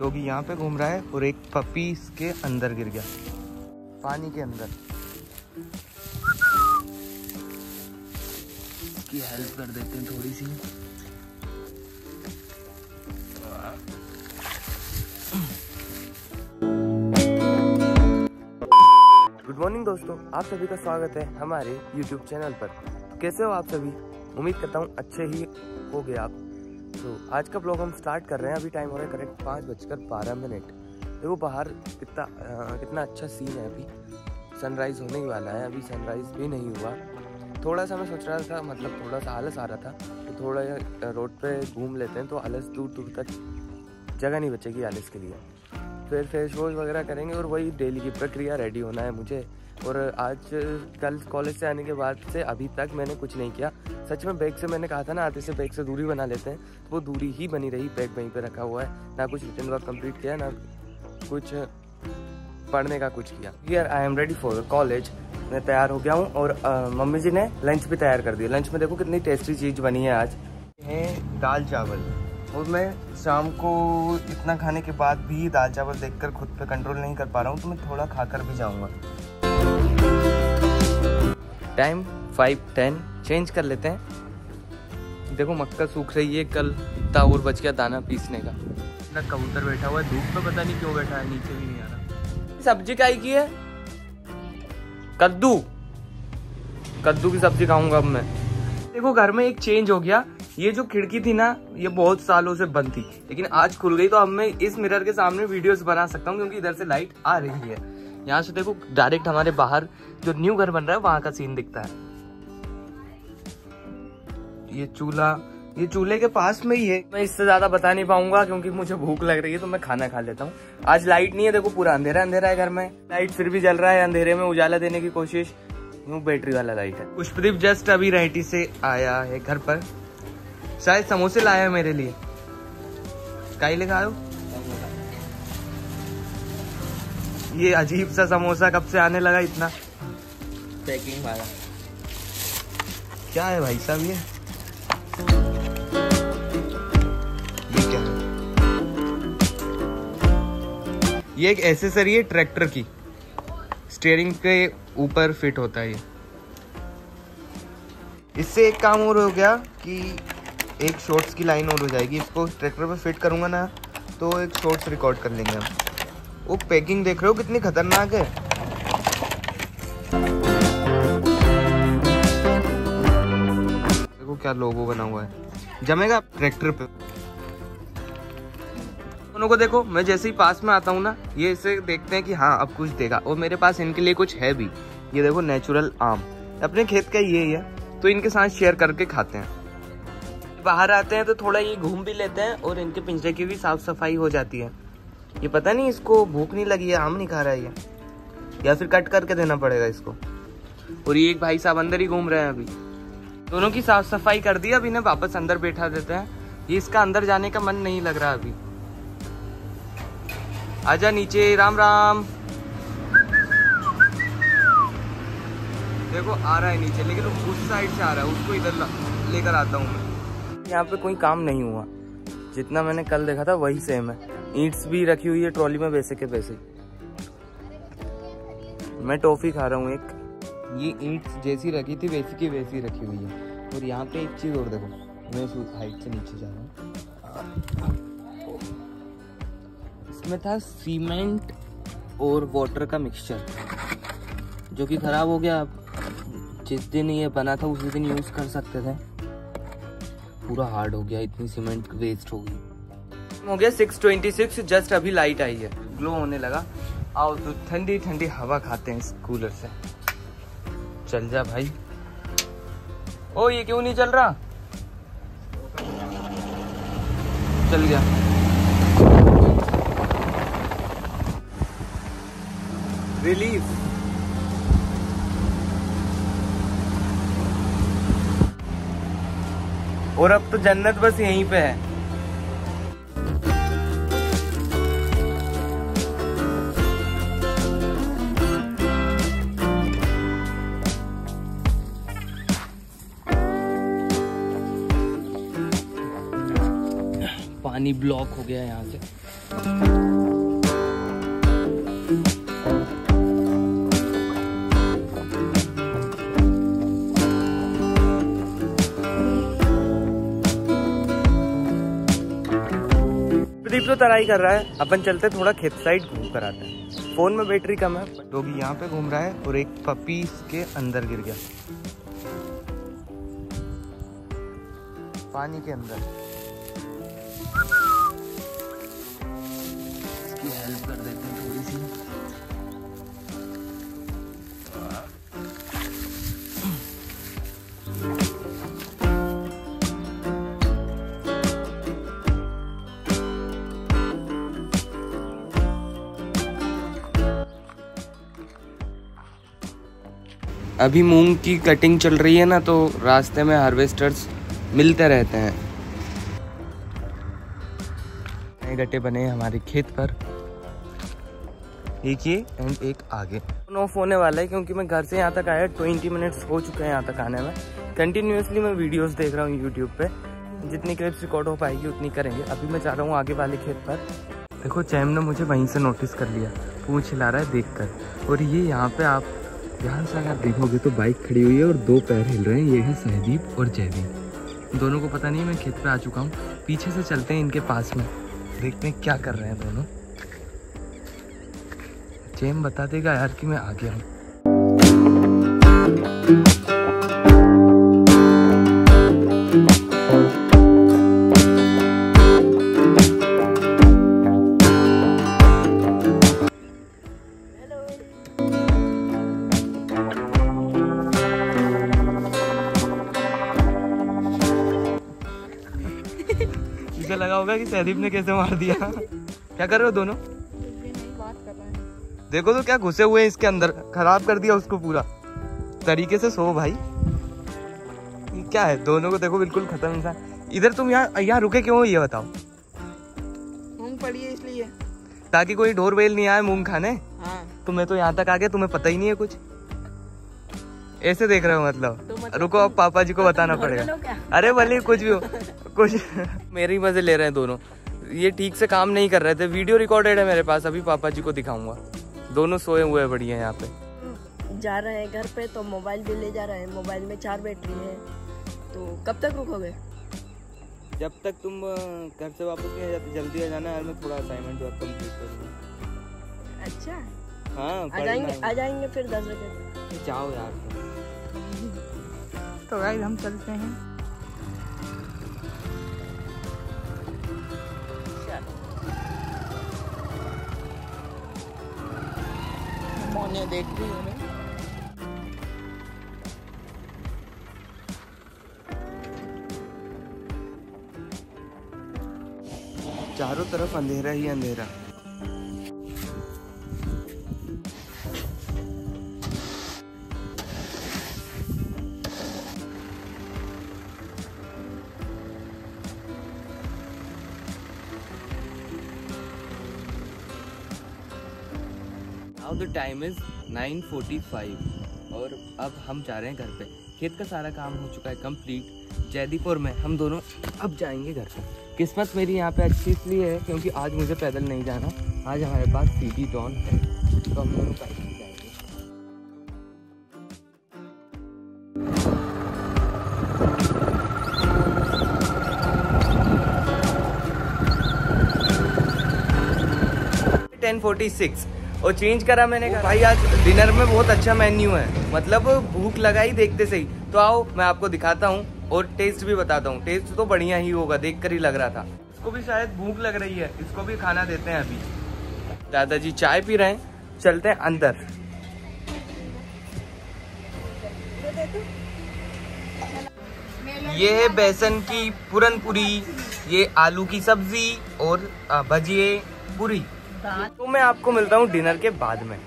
Doggy यहाँ पे घूम रहा है और एक पपी इसके अंदर गिर गया। पानी के अंदर। इसकी हेल्प कर देते हैं थोड़ी सी। गुड मॉर्निंग दोस्तों, आप सभी का स्वागत है हमारे यूट्यूब चैनल पर। कैसे हो आप सभी? उम्मीद करता हूँ अच्छे ही हो गए आप। तो आज का ब्लॉग हम स्टार्ट कर रहे हैं। अभी टाइम हो रहा है करेक्ट पाँच बजकर बारह मिनट देखो बाहर कितना कितना अच्छा सीन है अभी। सनराइज़ होने ही वाला है। अभी सनराइज़ भी नहीं हुआ। थोड़ा सा मैं सोच रहा था मतलब थोड़ा सा आलस आ रहा था। तो थोड़ा रोड पे घूम लेते हैं। तो आलस दूर दूर तक जगह नहीं बचेगी आलस के लिए। फिर फेस वॉश वगैरह करेंगे और वही डेली की प्रक्रिया रेडी होना है मुझे। और आज कल कॉलेज से आने के बाद से अभी तक मैंने कुछ नहीं किया। सच में बैग से मैंने कहा था ना, आते से बैग से दूरी बना लेते हैं तो वो दूरी ही बनी रही, बैग वहीं पे रखा हुआ है। ना कुछ रिटर्न वर्क कंप्लीट किया, ना कुछ पढ़ने का कुछ किया। यार I am ready for college मैं तैयार हो गया हूँ और मम्मी जी ने लंच भी तैयार कर दिया लंच में देखो कितनी टेस्टी चीज़ बनी है आज। है दाल चावल। और मैं शाम को इतना खाने के बाद भी दाल चावल देखकर खुद पे कंट्रोल नहीं कर पा रहा हूँ तो मैं थोड़ा खाकर भी जाऊँगा। टाइम फाइव टेन चेंज कर लेते हैं। देखो मक्का सूख रही है कल इतना और बच गया दाना पीसने का। ना कबूतर बैठा हुआ है धूप में पता नहीं क्यों बैठा है नीचे भी नहीं आ रहा। सब्ज़ी काई की है? कद्दू। कद्दू की सब्ज़ी खाऊँगा अब मैं। देखो घर में एक चेंज हो गया। ये जो खिड़की थी ना ये बहुत सालों से बंद थी। लेकिन आज खुल गई तो अब मैं इस मिरर के सामने वीडियोस बना सकता हूँ क्योंकि इधर से लाइट आ रही है। यहाँ से देखो डायरेक्ट हमारे बाहर जो न्यू घर बन रहा है, वहाँ का सीन दिखता है। ये चूल्हा, ये चूल्हे के पास में ही है। मैं इससे ज़्यादा बता नहीं पाऊँगा क्योंकि मुझे भूख लग रही है तो मैं खाना खा लेता हूँ। आज लाइट नहीं है, देखो पूरा अंधेरा अंधेरा है घर में। लाइट फिर भी जल रहा है, अंधेरे में उजाला देने की कोशिश। यूँ बैटरी वाला लाइट है। पुष्पदीप जस्ट अभी रेहटी से आया है घर पर। शायद समोसे लाया है मेरे लिए। काई लेकर आयो। ये अजीब सा समोसा कब से आने लगा इतना? पैकिंग वाला। क्या है भाई साहब ये? ये क्या? है ये एक एसेसरी है ट्रैक्टर की। स्टीयरिंग के ऊपर फिट होता है ये। इससे एक काम और हो गया कि एक शॉर्ट्स की लाइन और हो जाएगी। इसको ट्रैक्टर पे फिट करूँगा ना तो एक शॉर्ट्स रिकॉर्ड कर लेंगे हम। वो पैकिंग देख रहे हो कितनी खतरनाक है। देखो क्या लोगो बना हुआ है। जमेगा ट्रैक्टर पे। को देखो, मैं जैसे ही पास में आता हूँ ना, ये इसे देखते हैं कि हाँ अब कुछ देगा। और मेरे पास इनके लिए कुछ है भी। ये देखो नेचुरल आम अपने खेत का ये ही है तो इनके साथ शेयर करके खाते हैं। बाहर आते हैं तो थोड़ा ये घूम भी लेते हैं और इनके पिंजरे की भी साफ़ सफ़ाई हो जाती है। ये पता नहीं इसको भूख नहीं लगी है, आम नहीं खा रहा है ये। या फिर कट करके देना पड़ेगा इसको। और ये एक भाई साहब अंदर ही घूम रहे हैं अभी। दोनों की साफ़ सफ़ाई कर दी अभी इन्हें वापस अंदर बैठा देते हैं। ये इसका अंदर जाने का मन नहीं लग रहा अभी। आजा नीचे, राम राम। देखो, आ रहा है नीचे, लेकिन उस साइड से आ रहा है, उसको इधर लेकर आता हूँ मैं। यहाँ पे कोई काम नहीं हुआ। जितना मैंने कल देखा था, वही सेम है। ईंट्स भी रखी हुई है ट्रॉली में वैसे के वैसे मैं टॉफी खा रहा हूँ एक। ये ईंट्स जैसी रखी थी, वैसी की वैसी रखी हुई है। और यहाँ पे एक चीज़ और देखो, मैं हाइट से नीचे जा रहा हूँ। इसमें था सीमेंट और वाटर का मिक्सचर जो कि खराब हो गया। जिस दिन ये बना था, उसी दिन यूज़ कर सकते थे। पूरा हार्ड हो गया, इतनी सीमेंट वेस्ट हो गई। हो गया 626 जस्ट अभी लाइट आई है। ग्लो होने लगा। आओ तो ठंडी ठंडी हवा खाते हैं इस कूलर से। चल जा भाई। ओ, ये क्यों नहीं चल रहा? चल गया। रिलीफ और अब तो जन्नत बस यहीं पे है। पानी ब्लॉक हो गया यहाँ से। प्रदीप तो तराई कर रहा है। अपन चलते थोड़ा खेत साइड घूम कर आते हैं। फ़ोन में बैटरी कम है। डोगी यहाँ पे घूम रहा है और एक पपी के अंदर गिर गया। पानी के अंदर। हैं थोड़ी सी अभी मूंग की कटिंग चल रही है ना तो रास्ते में हार्वेस्टर्स मिलते रहते हैं। नए गड्ढे बने हमारे खेत पर। एक ये एंड एक आगे। ऑफ़ होने वाला है क्योंकि मैं घर से यहाँ तक आया ट्वेंटी मिनट्स हो चुके हैं यहाँ तक आने में। कंटिन्यूसली मैं वीडियोस देख रहा हूँ यूट्यूब पे। जितनी क्लिप्स रिकॉर्ड हो पाएगी, उतनी करेंगे। अभी मैं जा रहा हूँ आगे वाले खेत पर। देखो चैम ने मुझे वहीं से नोटिस कर लिया। पूछ हिला रहा है देख कर और ये यहाँ पे आप ध्यान से अगर देखोगे तो बाइक खड़ी हुई है और दो पैर हिल रहे हैं। ये है सहदीप और जयदीप। दोनों को पता नहीं, मैं खेत पे आ चुका हूँ। पीछे से चलते हैं इनके पास में। देखते हैं क्या कर रहे हैं दोनों। चैम बता देगा यार कि मैं आ गया हूँ लगा होगा कि सहदीप ने कैसे मार दिया। क्या कर रहे हो दोनों? देखो तो क्या घुसे हुए हैं इसके अंदर। खराब कर दिया उसको पूरा। तरीके से सो भाई। क्या है? दोनों को देखो बिल्कुल खत्म इंसान। इधर तुम यहाँ यहाँ रुके क्यों ये बताओ? मूंग पड़ी है इसलिए। ताकि कोई ढोर वेल नहीं आए मूंग खाने। हाँ। तुम्हें तो यहाँ तक आ गया तुम्हें पता ही नहीं है कुछ। ऐसे देख रहे हो मतलब, तो मतलब रुको अब पापा जी को बताना पड़ेगा। अरे भले कुछ भी हो कुछ। मेरे ही मज़े ले रहे हैं दोनों। ये ठीक से काम नहीं कर रहे थे। वीडियो रिकॉर्डेड है मेरे पास अभी पापा जी को दिखाऊँगा। दोनों सोए हुए हैं बढ़िया यहाँ पे। जा रहे हैं घर पे तो मोबाइल भी ले जा रहे हैं। मोबाइल में चार बैटरी है। तो कब तक रुकोगे? जब तक तुम घर से वापस नहीं आ जाते जल्दी आ जाना यार मैं थोड़ा असाइनमेंट वर्क कंप्लीट करूँगा अच्छा। हाँ आ जाएँगे आ जाएँगे फिर दस बजे। जाओ यार। तो गाइस हम चलते हैं। मोने देख रही हूँ चारों तरफ़ अंधेरा ही अंधेरा। द टाइम इज़ 9:45 और अब हम जा रहे हैं घर पे। खेत का सारा काम हो चुका है कंप्लीट जयदीप और मैं हम दोनों अब जाएँगे घर पे। किस्मत मेरी यहाँ पे अच्छी इसलिए है क्योंकि आज मुझे पैदल नहीं जाना। आज हमारे पास सीधी डॉन है। तो हम दोनों जाएँगे। टेन फोर्टी सिक्स और चेंज करा मैंने कहा भाई, आज डिनर में बहुत अच्छा मेन्यू है। मतलब भूख लगाई देखते सही। तो आओ, मैं आपको दिखाता हूँ और टेस्ट भी बताता हूँ। टेस्ट तो बढ़िया ही होगा देख कर ही लग रहा था। इसको भी शायद भूख लग रही है। इसको भी खाना देते हैं अभी। दादाजी चाय पी रहे हैं। चलते हैं अंदर। ये है बेसन की पूरन पूरी ये आलू की सब्ज़ी और भजिए, पूरी। तो मैं आपको मिलता हूँ डिनर के बाद में।